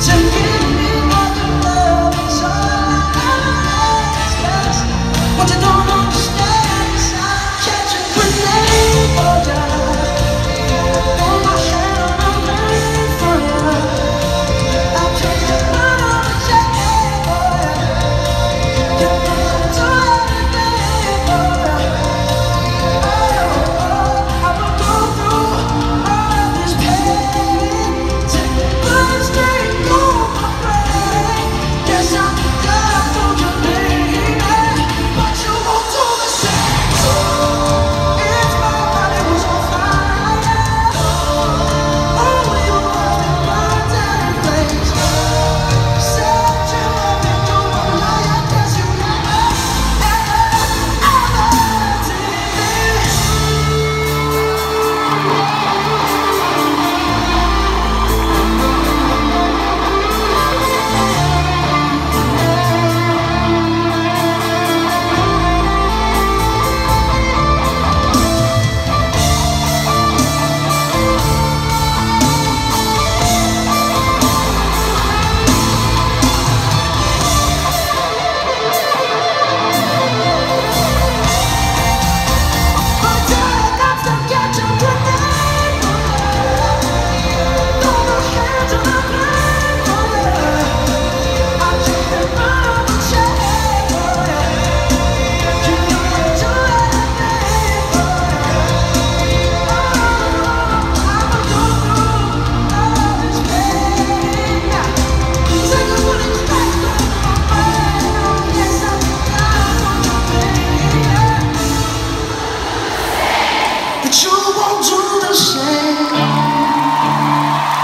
整夜